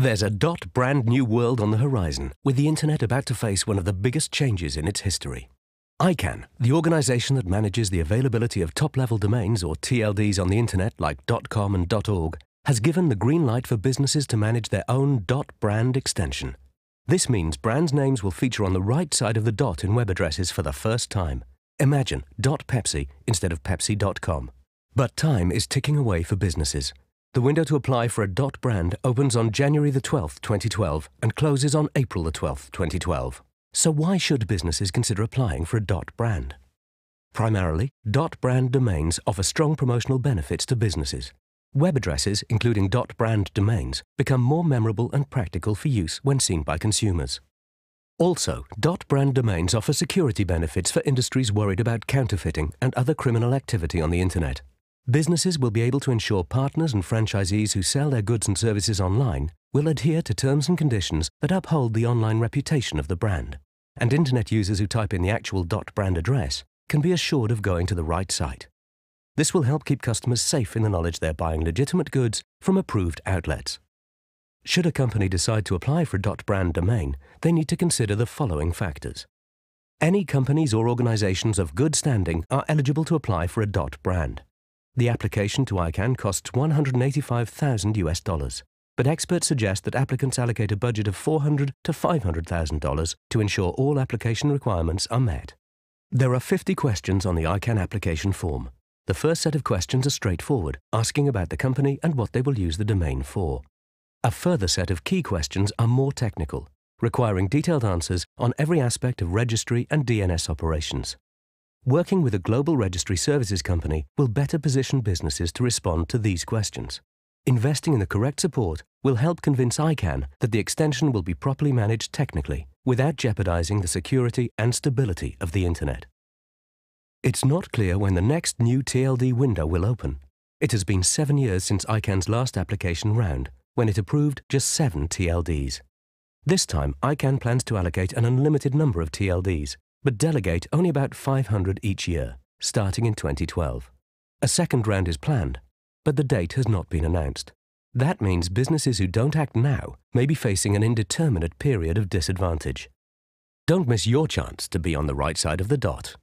There's a dot brand new world on the horizon, with the internet about to face one of the biggest changes in its history. ICANN, the organization that manages the availability of top-level domains or TLDs on the internet like .com and .org, has given the green light for businesses to manage their own dot brand extension. This means brands' names will feature on the right side of the dot in web addresses for the first time. Imagine .pepsi instead of pepsi.com. But time is ticking away for businesses. The window to apply for a dot brand opens on January the 12th, 2012 and closes on April the 12th, 2012. So why should businesses consider applying for a dot brand? Primarily, dot brand domains offer strong promotional benefits to businesses. Web addresses, including dot brand domains, become more memorable and practical for use when seen by consumers. Also, dot brand domains offer security benefits for industries worried about counterfeiting and other criminal activity on the internet. Businesses will be able to ensure partners and franchisees who sell their goods and services online will adhere to terms and conditions that uphold the online reputation of the brand. And internet users who type in the actual dot brand address can be assured of going to the right site. This will help keep customers safe in the knowledge they're buying legitimate goods from approved outlets. Should a company decide to apply for a brand domain, they need to consider the following factors. Any companies or organizations of good standing are eligible to apply for a brand. The application to ICANN costs 185,000 US dollars, but experts suggest that applicants allocate a budget of 400 to 500,000 dollars to ensure all application requirements are met. There are 50 questions on the ICANN application form. The first set of questions are straightforward, asking about the company and what they will use the domain for. A further set of key questions are more technical, requiring detailed answers on every aspect of registry and DNS operations. Working with a global registry services company will better position businesses to respond to these questions. Investing in the correct support will help convince ICANN that the extension will be properly managed technically without jeopardizing the security and stability of the Internet. It's not clear when the next new TLD window will open. It has been seven years since ICANN's last application round, when it approved just seven TLDs. This time, ICANN plans to allocate an unlimited number of TLDs, but delegate only about 500 each year, starting in 2012. A second round is planned, but the date has not been announced. That means businesses who don't act now may be facing an indeterminate period of disadvantage. Don't miss your chance to be on the right side of the dot.